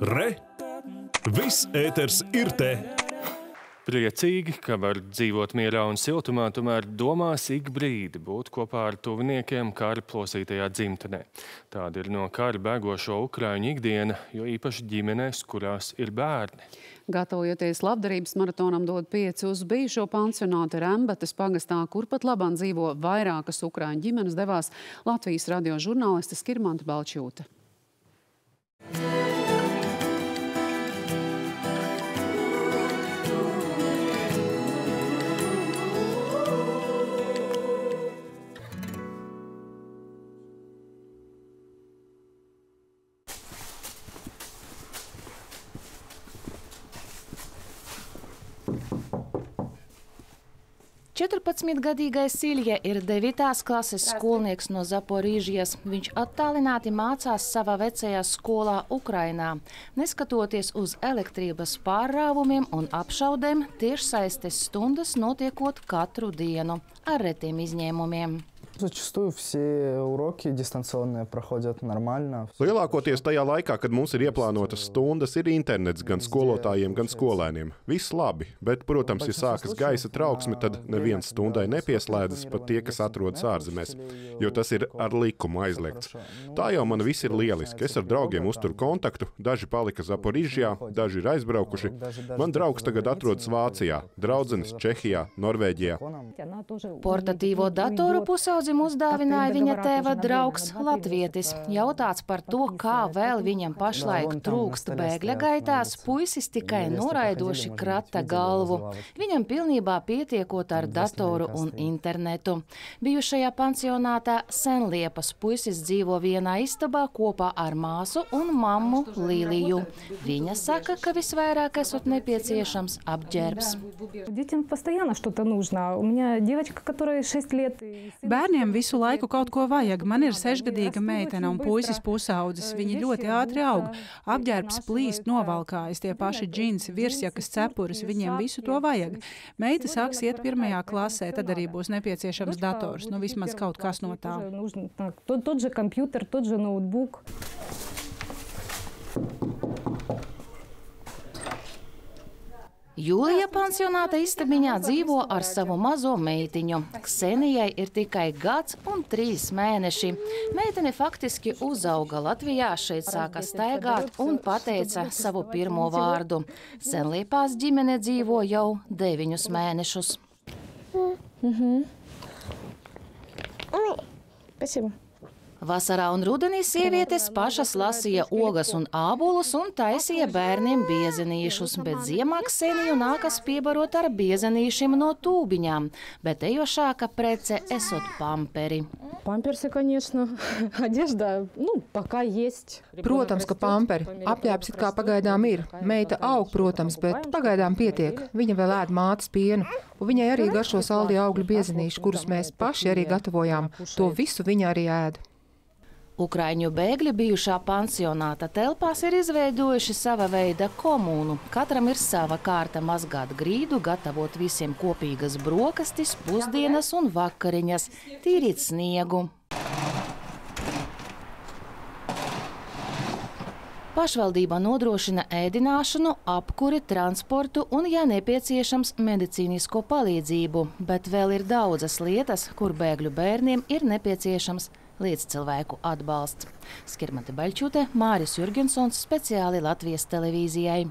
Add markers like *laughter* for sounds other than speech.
Re! Viss ēters ir te! Priecīgi, ka var dzīvot mierā un siltumā, tomēr domās ik brīdi būt kopā ar tuviniekiem kara plosītajā dzimtenē. Tāda ir no kara bēgošo ukraiņu ikdiena, jo īpaši ģimenēs, kurās ir bērni. Gatavojoties labdarības maratonam dod pieci uz bijušo pansionātu Rembetes pagastā, kur pat labāk dzīvo vairākas ukraiņu ģimenes, devās Latvijas radio žurnāliste Skirmanta Balčūta. Četrpadsmitgadīgais Silja ir 9. klases skolnieks no Zaporīžijas. Viņš attālināti mācās savā vecajā skolā Ukrainā. Neskatoties uz elektrības pārrāvumiem un apšaudēm, tiešsaistes stundas notiekot katru dienu ar retiem izņēmumiem. Зачастую все уроки дистанционные проходят нормально. Lielākoties tajā laikā, kad mums ir ieplānotas stundas, ir internets gan skolotājiem, gan skolēniem. Viss labi, bet, protams, ja sākas gaisa trauksme, tad neviens stundai nepieslēdzas pat tie, kas atrodas ārzemēs, jo tas ir ar likumu aizliegts. Tā jau man viss ir lieliski. Es ar draugiem uzturu kontaktu, daži palika Zaporižjā, daži ir aizbraukuši. Man draugs tagad atrodas Vācijā, draudzenes Čehijā, Norvēģijā. Portatīvo datoru pusaudzi draugu mums dāvināja viņa tēva draugs Latvietis. Jautāts par to, kā vēl viņam pašlaik trūkst bēgļa gaitās, puisis tikai noraidoši krata galvu. Viņam pilnībā pietiekot ar datoru un internetu. Bijušajā pansionātā Senliepas puisis dzīvo vienā istabā kopā ar māsu un mammu Līliju. Viņa saka, ka visvairāk esot nepieciešams apģērbs. Bērniem постоянно что-то нужно. У меня девочка, которая 6 лет. Bērniem visu laiku kaut ko vajag. Man ir sešgadīga meitene un puisis pusaudzis. Viņi ļoti ātri aug. Apģērbs plīst, novalkājas tie paši džins, virsjakas cepures. Viņiem visu to vajag. Meita sāks iet pirmajā klasē, tad arī būs nepieciešams dators. Nu, vismaz kaut kas no tā. Тот, тот же компьютер, тот же ноутбук. Jūlija pansionāta istabiņā dzīvo ar savu mazo meitiņu. Ksenijai ir tikai gads un trīs mēneši. Meitene faktiski uzauga Latvijā, šeit sāka staigāt un pateica savu pirmo vārdu. Senliepās ģimene dzīvo jau deviņus mēnešus. Mm -hmm. Спасибо. Vasarā un rudenī sievietes pašas lasīja ogas un ābolus un taisīja bērniem biezenīšus, bet ziemā Kseniju nākas piebarot ar biezenīšiem no tūbiņām, bet ejošāka prece esot pamperi. Памперсы, конечно. *laughs* Одежда, nu, пока есть. Protams, ka pamperi. Apģērbs it kā pagaidām ir. Meita aug, protams, bet pagaidām pietiek. Viņa vēl ēd mātes pienu, un viņai arī garšo saldi augļu biezenīši, kurus mēs paši arī gatavojām. To visu viņa arī ēd. Ukraiņu bēgļi bijušā pansionāta telpās ir izveidojuši sava veida komūnu. Katram ir sava kārta mazgāt grīdu, gatavot visiem kopīgas brokastis, pusdienas un vakariņas, tīrīt sniegu. Pašvaldība nodrošina ēdināšanu, apkuri, transportu un, ja nepieciešams, medicīnisko palīdzību, bet vēl ir daudzas lietas, kur bēgļu bērniem ir nepieciešams līdzcilvēku atbalsts. Skirmate Baļķute, Māris Jurgensons speciāli Latvijas televīzijai.